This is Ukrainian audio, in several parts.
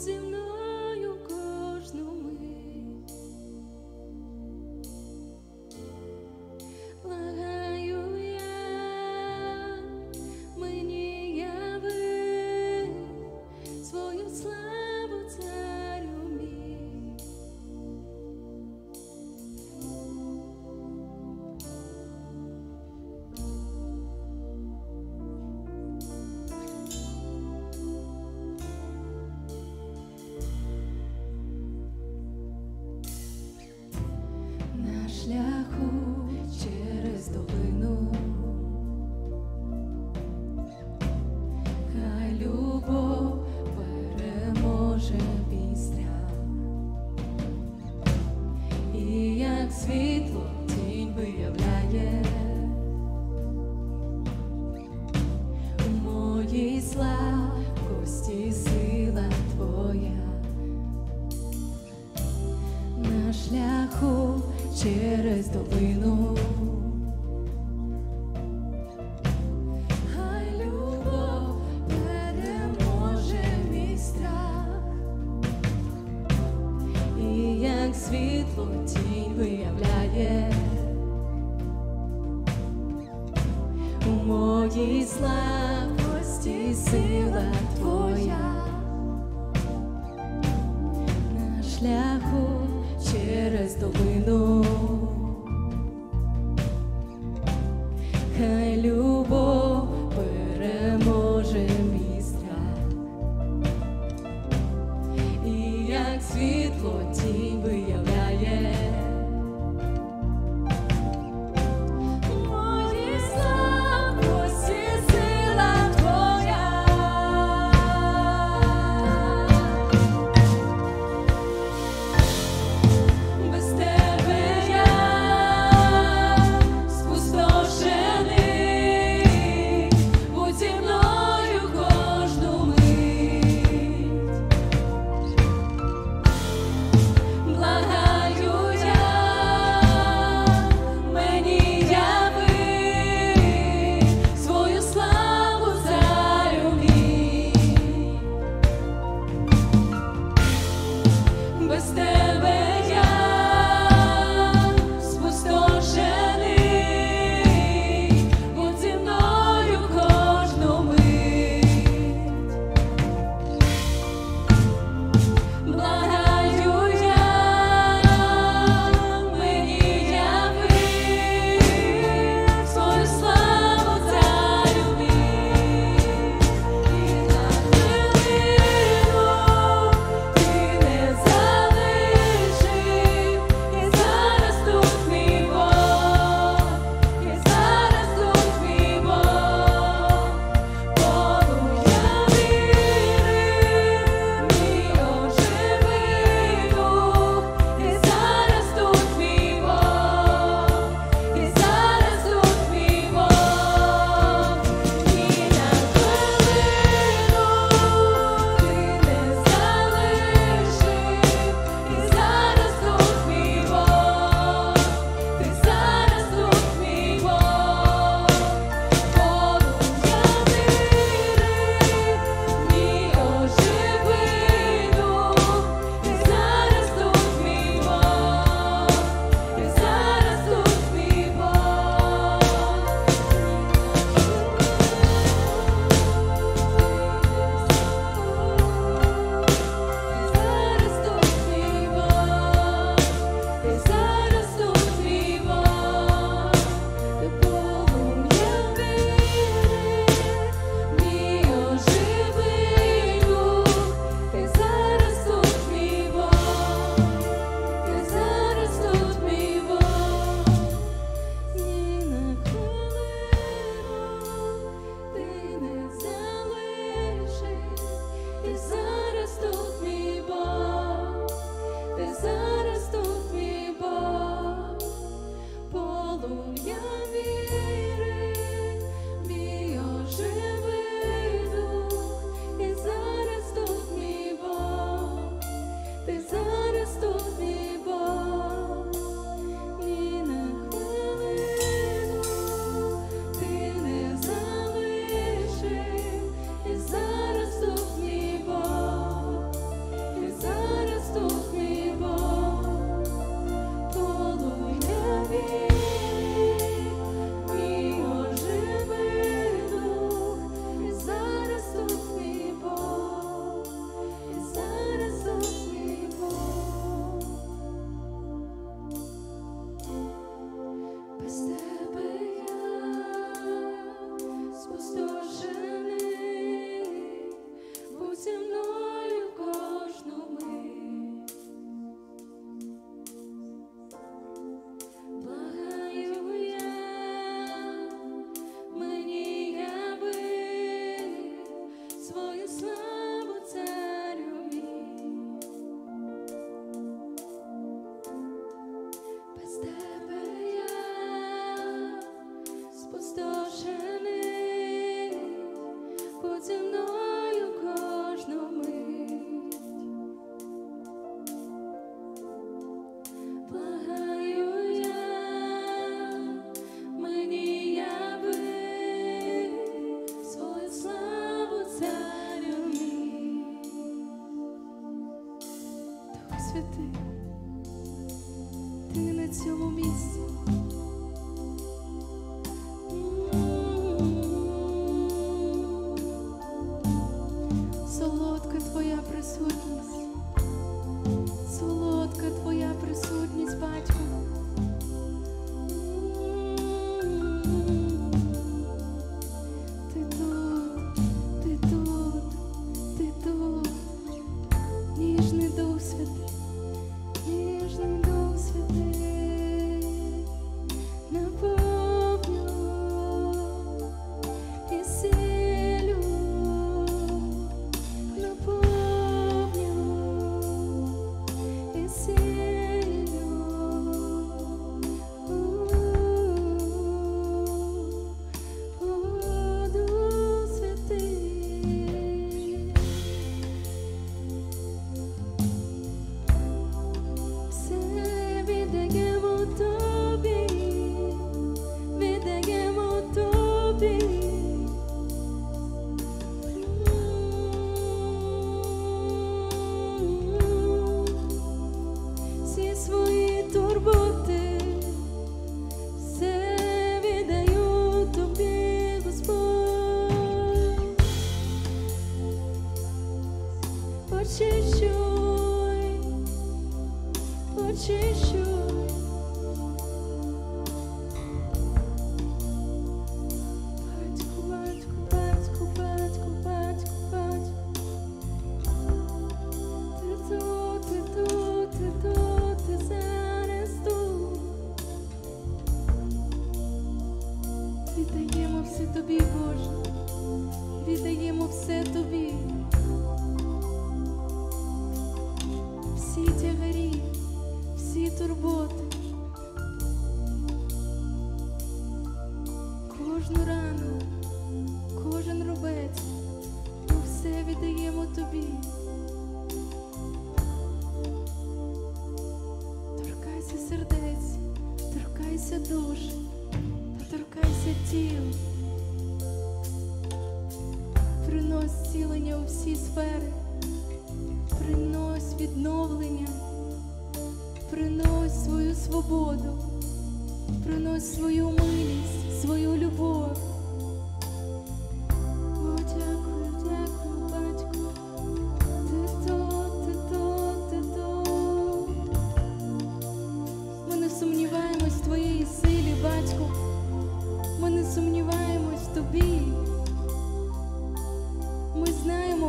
It's in the світло тінь виявляє у моїй слабкості сила твоя на шляху через долину. Торкайся душ, торкайся тіл. Принось зцілення у всі сфери, принось відновлення, принось свою свободу, принось свою милість, свою любов.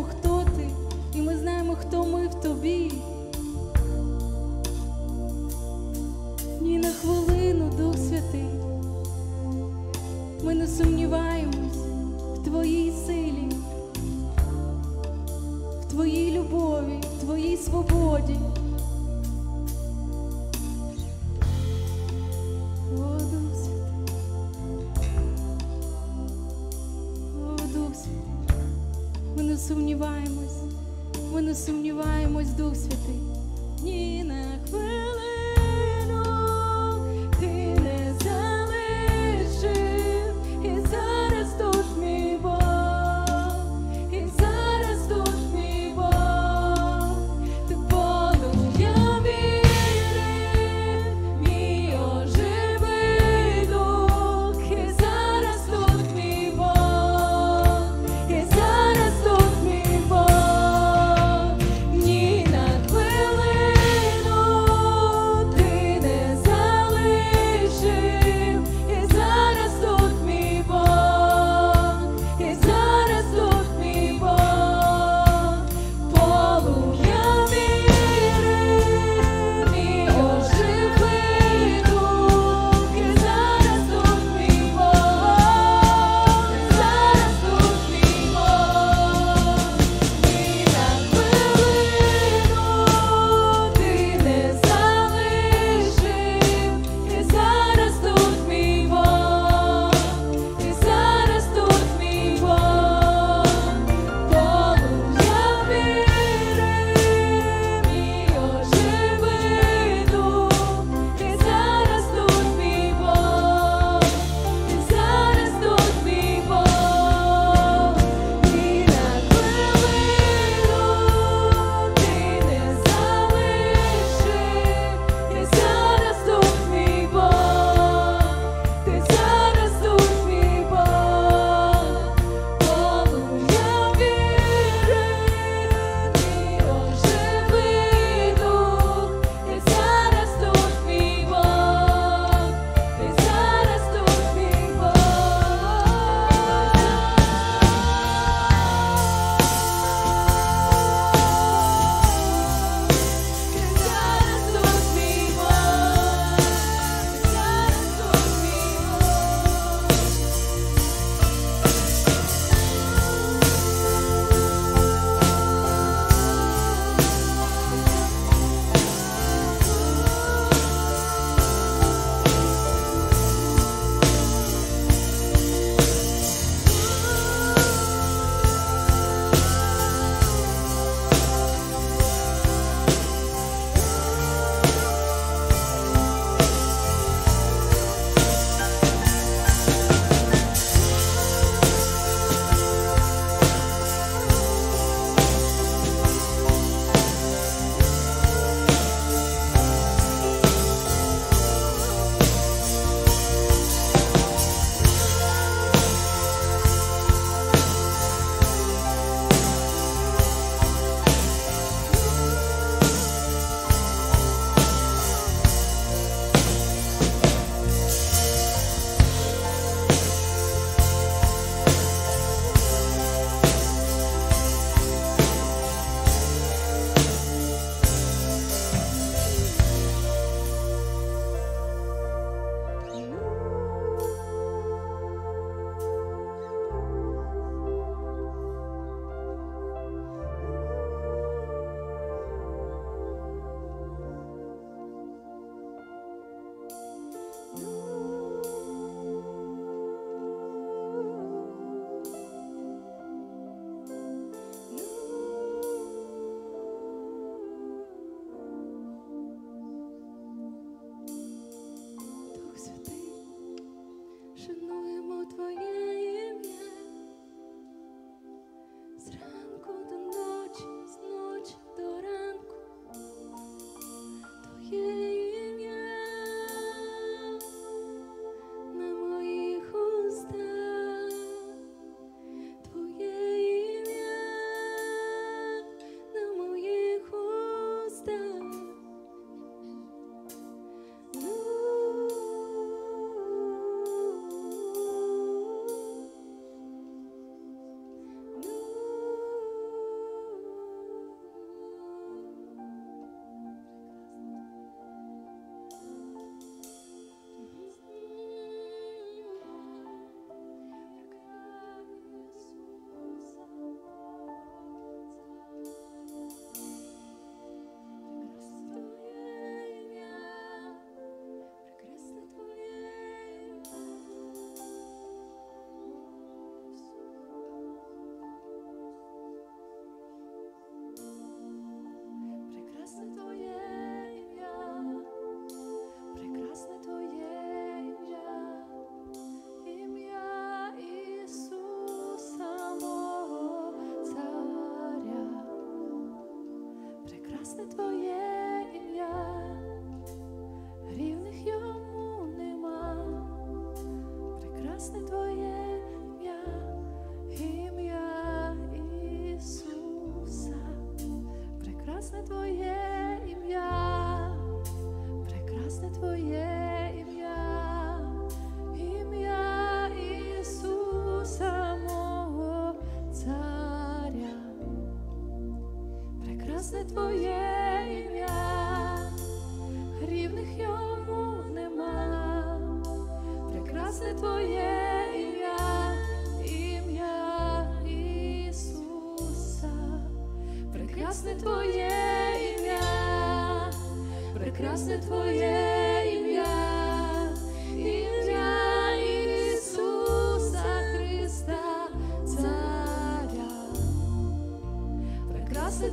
Знаємо, хто ти, і ми знаємо, хто ми в тобі. Ні на хвилину, Дух Святий. Ми не сумніваємось в твоїй силі, в твоїй любові, в твоїй свободі.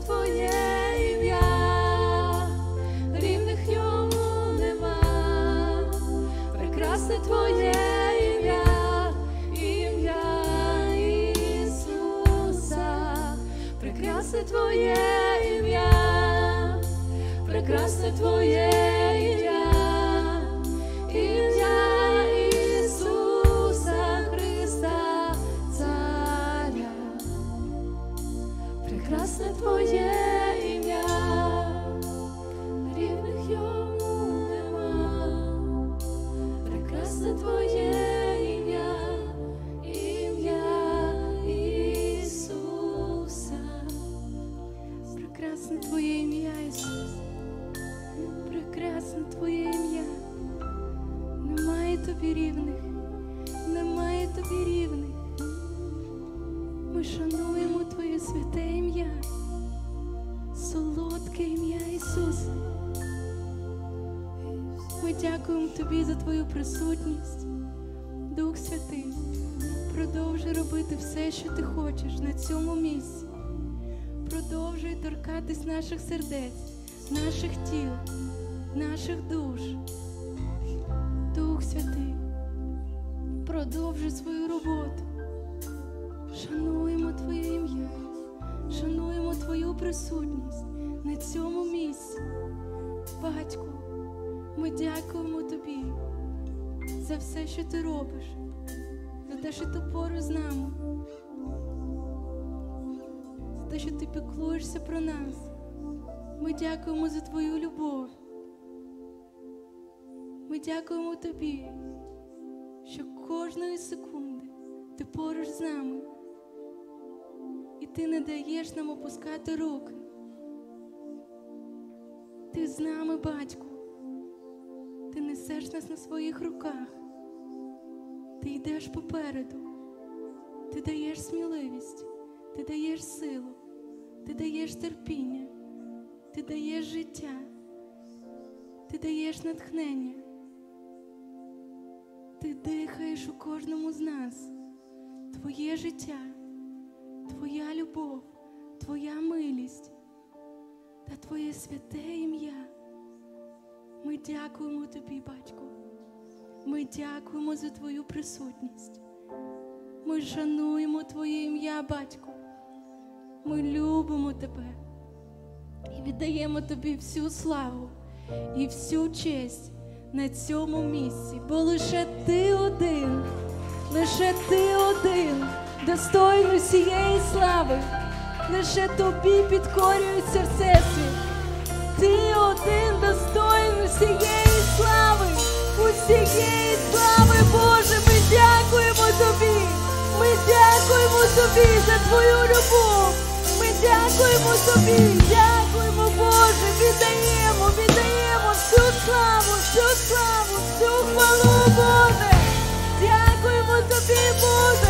Твоє ім'я, рівних йому нема. Прекрасне твоє ім'я, ім'я Ісуса. Прекрасне твоє ім'я, прекрасне твоє ім'я, ім'я Ісуса Христа, Царя. Прекрасне твоє Святий. Продовжуй робити все, що ти хочеш на цьому місці. Продовжуй торкатись наших сердець, наших тіл, наших душ. Дух Святий, продовжуй свою роботу. Шануємо Твоє ім'я, шануємо Твою присутність на цьому місці. Батьку, ми дякуємо Тобі за все, що ти робиш, за те, що ти поруч з нами, за те, що ти піклуєшся про нас. Ми дякуємо за Твою любов. Ми дякуємо Тобі, що кожної секунди ти поруч з нами. І ти не даєш нам опускати руки. Ти з нами, батьку. Ти несеш нас на своїх руках. Ти йдеш попереду. Ти даєш сміливість, ти даєш силу, ти даєш терпіння, ти даєш життя, ти даєш натхнення. Ти дихаєш у кожному з нас. Твоє життя, Твоя любов, Твоя милість та Твоє святе ім'я. Ми дякуємо Тобі, Батько. Ми дякуємо за Твою присутність. Ми шануємо Твоє ім'я, Батько. Ми любимо Тебе і віддаємо Тобі всю славу і всю честь на цьому місці, бо лише Ти один, лише Ти один, достойний всієї слави, лише Тобі підкорюється Всесвіт. Ти один достойний всієї усієї слави, Боже, ми дякуємо Тобі, ми дякуємо Тобі за Твою любов, ми дякуємо Тобі, дякуємо, Боже, віддаємо, віддаємо всю славу, всю славу, всю хвалу, Боже. Дякуємо Тобі, Боже.